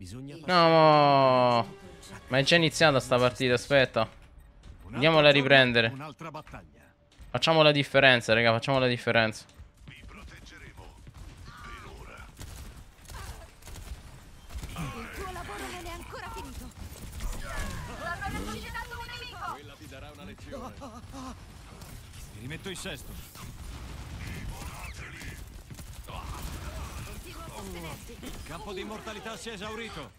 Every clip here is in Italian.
Bisogna No, ma è già iniziata sta partita, aspetta. Andiamola a riprendere. Facciamo la differenza, raga, facciamo la differenza. Vi proteggeremo per ora. Il tuo lavoro non è ancora finito. Hanno resuscitato un nemico! Quella ti darà una lezione. Mi rimetto in sesto. Continua a sostenerti. Il campo di immortalità si è esaurito.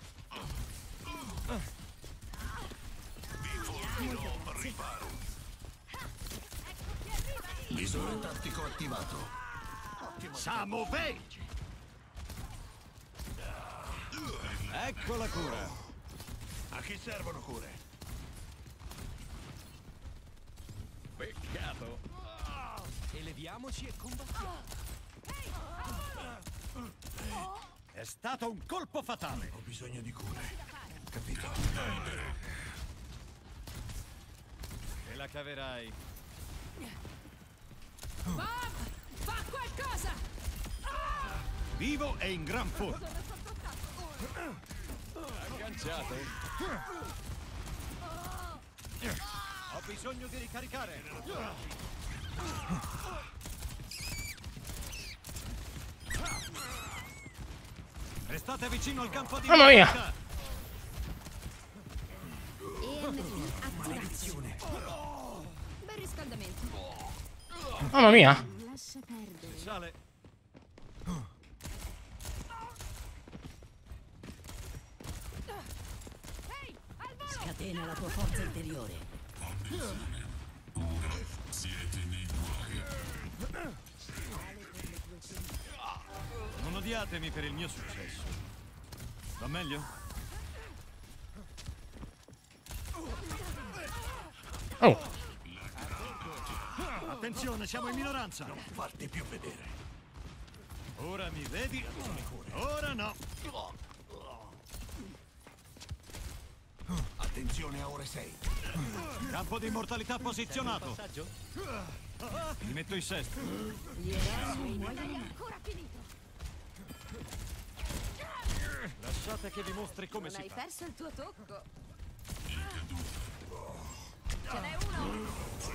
Visore tattico attivato. Samovei! Ecco la cura. A chi servono cure? Peccato. Eleviamoci e combattiamo. È stato un colpo fatale. Ho bisogno di cure. Capito? Te la caverai. Bob! Fa qualcosa! Vivo e in gran forma. Agganciato. Ho bisogno di ricaricare. Restate vicino al campo di Mamma mia! Mamma mia. Lascia perdere. Sale. Scatena la tua forza interiore. Non odiatemi per il mio successo. Va meglio? Oh, Attenzione, siamo in minoranza. Non farti più vedere. Ora mi vedi? Ora no. Attenzione a ore 6. Campo di immortalità posizionato. Mi metto in sesto. Lasciate che dimostri come Non si hai fa. perso il tuo tocco. Ce n'è uno!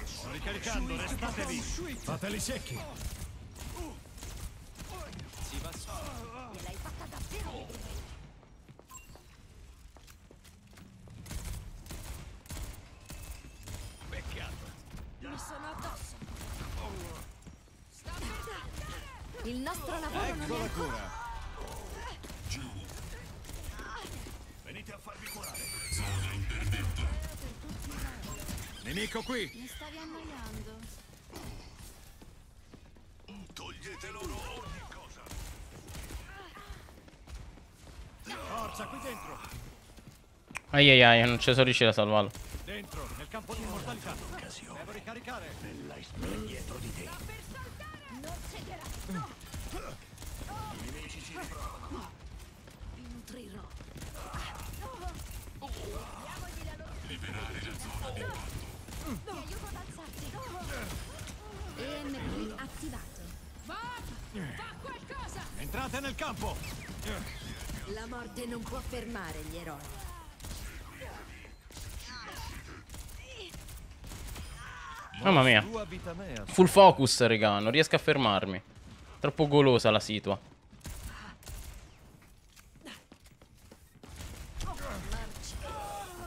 Sto ricaricando, restate lì. Fateli secchi. Si va su. Gliel'hai fatta davvero. Peccato. Mi sono addosso. Sto perdendo. Il nostro lavoro non Ecco è la ancora... cura. Venite a farvi curare. Nemico qui. Mi stavi annoiando. Togliete loro ogni cosa. Forza, qui dentro. ai ai ai, non ci sono riuscito a salvarlo. Dentro, nel campo di immortalità. Devo ricaricare. Bella dietro di te. Non cederà. I nemici si riprovano. Vi nutrirò. Liberare la zona di Ti aiuto ad alzarti. EMP attivato. Bob! Fa qualcosa! Entrate nel campo. La morte non può fermare gli eroi. Mamma mia. Full focus, raga, non riesco a fermarmi. Troppo golosa la situa.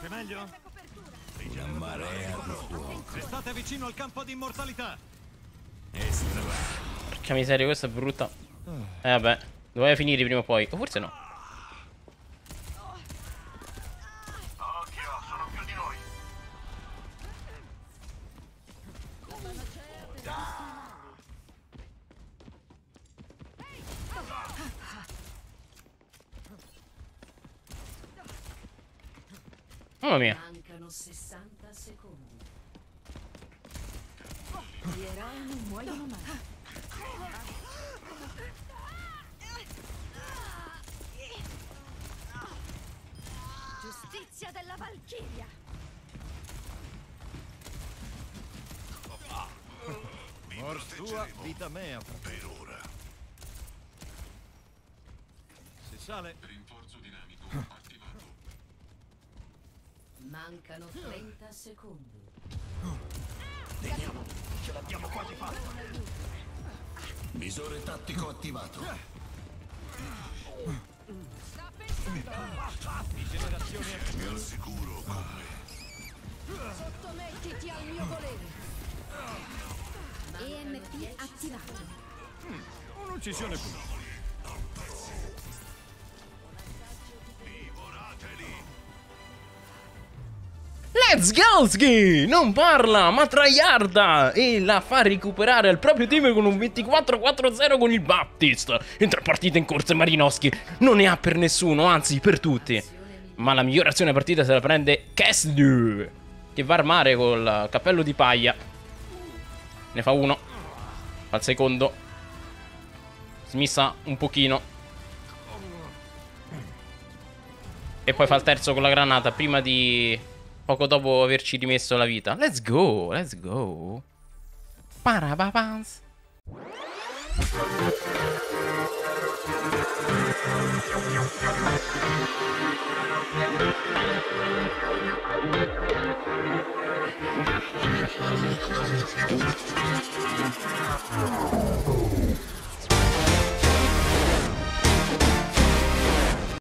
Che meglio? Una marea di fuoco. Restate vicino al campo di immortalità. Porca miseria, questa è brutta. Eh vabbè, doveva finire prima o poi. O forse no. Mamma mia. Mancano 60 secondi. Gli eroi non muoiono mai. Giustizia della Valchiria! Mors tua, vita mea. Per ora. Se sale. Mancano 30 secondi. Vediamo, ce l'abbiamo quasi fatta. Visore tattico attivato. Mi al sicuro con me. Sottomettiti al mio volere. EMP attivato. Un'uccisione qui. Let's go, Ski! Non parla, ma tryharda! E la fa recuperare al proprio team con un 24-4-0 con il Baptist. In tre partite in corsa Marinowski non ne ha per nessuno, anzi per tutti. Ma la migliore azione partita se la prende Cassidy, che va armare col cappello di paglia. Ne fa uno. Fa il secondo. Smissa un pochino. E poi fa il terzo con la granata prima di... Poco dopo averci rimesso la vita. Let's go, let's go. Parababans. Thank